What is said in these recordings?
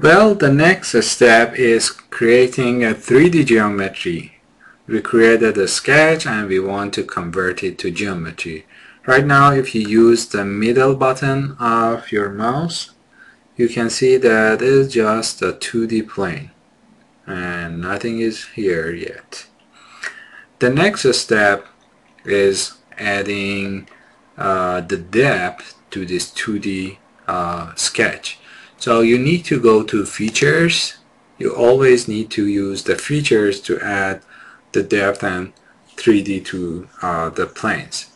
Well, the next step is creating a 3D geometry. We created a sketch and we want to convert it to geometry. Right now, if you use the middle button of your mouse, you can see that it is just a 2D plane and nothing is here yet. The next step is adding uh, the depth to this 2D uh, sketch. So you need to go to features. You always need to use the features to add the depth and 3D to uh, the planes.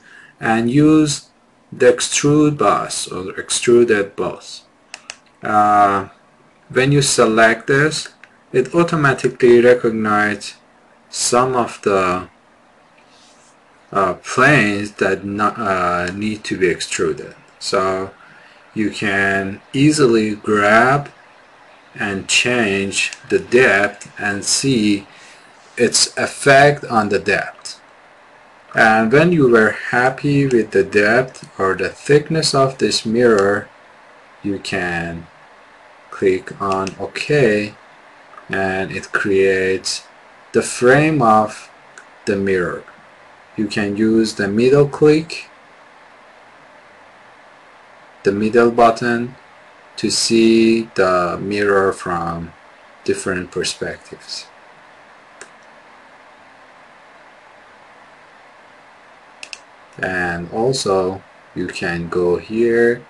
And use the extrude boss or extruded boss. Uh, when you select this, it automatically recognizes some of the uh, planes that not, uh, need to be extruded. So you can easily grab and change the depth and see its effect on the depth. And when you were happy with the depth or the thickness of this mirror, you can click on OK and it creates the frame of the mirror. You can use the middle click the middle button to see the mirror from different perspectives. And also you can go here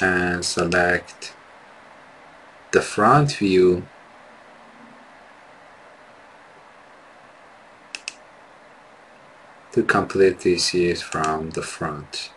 and select the front view to completely see it from the front.